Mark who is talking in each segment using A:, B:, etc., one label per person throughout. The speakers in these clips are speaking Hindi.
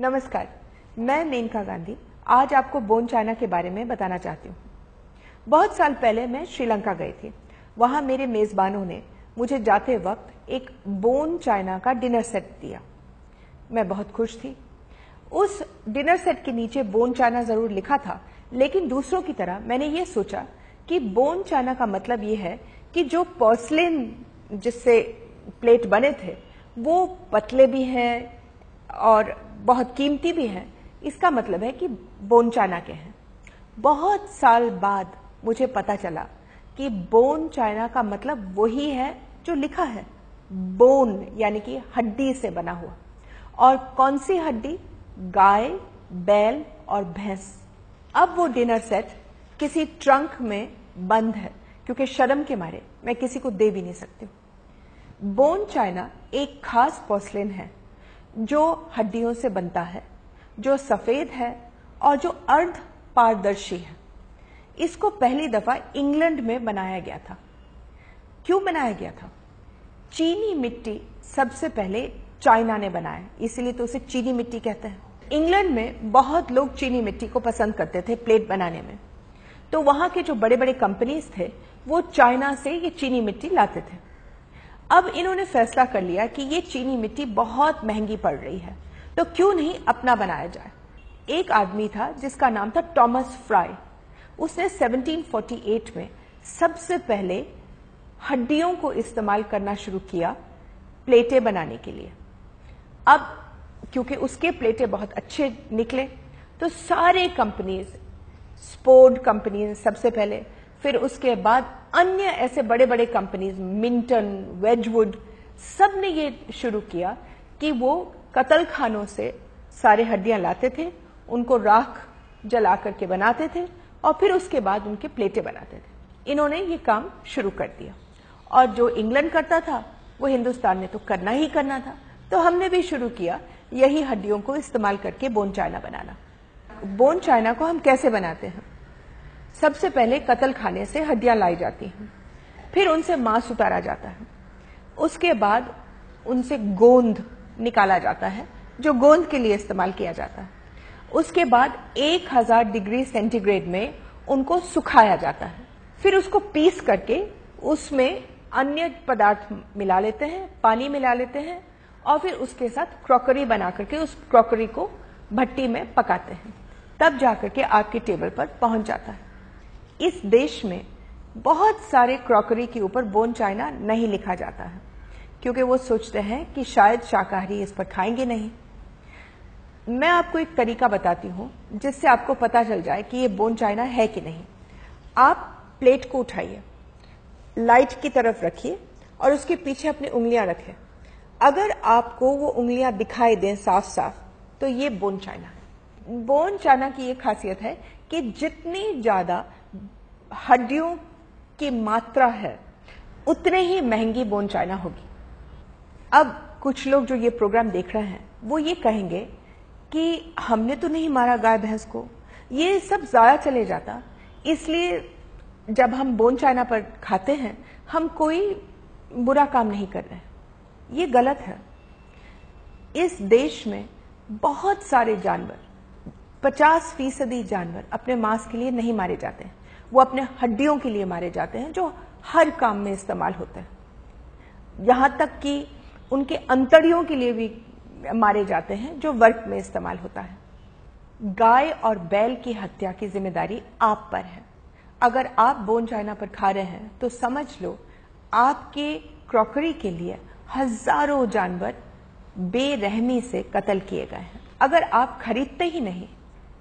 A: नमस्कार, मैं मेनका गांधी आज आपको बोन चाइना के बारे में बताना चाहती हूँ। बहुत साल पहले मैं श्रीलंका गई थी। वहाँ मेरे मेजबानों ने मुझे जाते वक्त एक बोन चाइना का डिनर सेट दिया। मैं बहुत खुश थी। उस डिनर सेट के नीचे बोन चाइना ज़रूर लिखा था, लेकिन दूसरों की तरह मैंने ये सोचा कि बोन चाइना का मतलब ये है कि जो पोर्सलिन जिससे प्लेट बने थे, वो पतले भी हैं और बहुत कीमती भी हैं। इसका मतलब है कि बोन चाइना के हैं। बहुत साल बाद मुझे पता चला कि बोन चाइना का मतलब वही है जो लिखा है। बोन यानी कि हड्डी से बना हुआ। और कौन सी हड्डी? गाय, बैल और भैंस। अब वो डिनर सेट किसी ट्रंक में बंद है, क्योंकि शर्म के मारे मैं किसी को दे भी नहीं सकती बोन चाइना एक खास पोस्लिन है। जो हड्डियों से बनता है, जो सफ़ेद है और जो अर्ध पारदर्शी है। इसको पहली दफ़ा इंग्लैंड में बनाया गया था। क्यों बनाया गया था? चीनी मिट्टी सबसे पहले चाइना ने बनाया, इसलिए तो उसे चीनी मिट्टी कहते हैं। इंग्लैंड में बहुत लोग चीनी मिट्टी को पसंद करते थे प्लेट बनाने में। तो वहाँ के जो बड़े बड़े कंपनीज़ थे, वो चाइना से ये चीनी मिट्टी लाते थे। अब इन्होंने फैसला कर लिया कि ये चीनी मिट्टी बहुत महँगी पड़ रही है। तो क्यों नहीं अपना बनाया जाए? एक आदमी था जिसका नाम था टॉमस फ्राई। उसने 1748 में सबसे पहले हड्डियों को इस्तेमाल करना शुरू किया प्लेटें बनाने के लिए। अब क्योंकि उसके प्लेटें बहुत अच्छे निकले तो सारे कंपनीज़, स्पोर्ड कंपनीज़ सबसे पहले फिर उसके बाद अन्य ऐसे बड़े बड़े कंपनीज़ मिंटन वेजवुड सबने ये शुरू किया कि वो कतल खानों से सारे हड्डियाँ लाते थे, उनको राख जला करके बनाते थे और फिर उसके बाद उनके प्लेटें बनाते थे। इन्होंने ये काम शुरू कर दिया। और जो इंग्लैंड करता था, वो हिंदुस्तान ने तो करना ही करना था। तो हमने भी शुरू किया यही हड्डियों को इस्तेमाल करके बोन चाइना बनाना। बोन चाइना को हम कैसे बनाते हैं? सबसे पहले कतल खाने से हड्डियाँ लाई जाती हैं। फिर उनसे मांस उतारा जाता है। उसके बाद उनसे गोंद निकाला जाता है, जो गोंद के लिए इस्तेमाल किया जाता है। उसके बाद 1000 डिग्री सेंटीग्रेड में उनको सुखाया जाता है। फिर उसको पीस करके उसमें अन्य पदार्थ मिला लेते हैं, पानी मिला लेते हैं, और फिर उसके साथ क्रॉकरी बना करके उस क्रॉकरी को भट्टी में पकाते हैं। तब जाकर के आपकी टेबल पर पहुँच जाता है। इस देश में बहुत सारे क्रॉकरी के ऊपर बोन चाइना नहीं लिखा जाता है, क्योंकि वो सोचते हैं कि शायद शाकाहारी इस पर खाएँगे नहीं। मैं आपको एक तरीका बताती हूँ, जिससे आपको पता चल जाए कि ये बोन चाइना है कि नहीं। आप प्लेट को उठाइए, लाइट की तरफ़ रखिए, और उसके पीछे अपनी उंगलियाँ रखें। अगर आपको वो उंगलियाँ दिखाई दें साफ़ साफ़ तो ये बोन चाइना है। बोन चाइना की ये खासियत है कि जितनी ज़्यादा हड्डियों की मात्रा है, उतने ही महँगी बोन चाइना होगी। अब कुछ लोग जो ये प्रोग्राम देख रहे हैं, वो ये कहेंगे कि हमने तो नहीं मारा गाय भैंस को। ये सब जाया चले जाता। इसलिए जब हम बोन चाइना पर खाते हैं, हम कोई बुरा काम नहीं कर रहे ये गलत है। इस देश में बहुत सारे जानवर 50 फ़ीसदी जानवर अपने मांस के लिए नहीं मारे जाते हैं। वो अपने हड्डियों के लिए मारे जाते हैं, जो हर काम में इस्तेमाल होते हैं। यहाँ तक कि उनके अंतड़ियों के लिए भी मारे जाते हैं, जो वर्क में इस्तेमाल होता है। गाय और बैल की हत्या की ज़िम्मेदारी आप पर है। अगर आप बोन चाइना पर खा रहे हैं तो समझ लो, आपके क्रॉकरी के लिए हज़ारों जानवर बेरहमी से कत्ल किए गए हैं। अगर आप खरीदते ही नहीं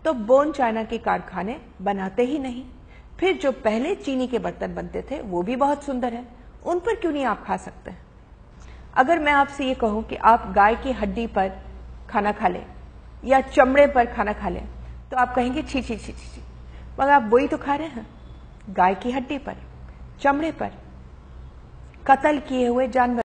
A: तो बोन चाइना के कारखाने बनाते ही नहीं। फिर जो पहले चीनी के बर्तन बनते थे, वो भी बहुत सुंदर है। उन पर क्यों नहीं आप खा सकते? हैं अगर मैं आपसे ये कहूँ कि आप गाय की हड्डी पर खाना खा लें, या चमड़े पर खाना खा लें तो आप कहेंगे छी छी छी छी। मगर आप वही तो खा रहे हैं। गाय की हड्डी पर, चमड़े पर, कत्ल किए हुए जानवर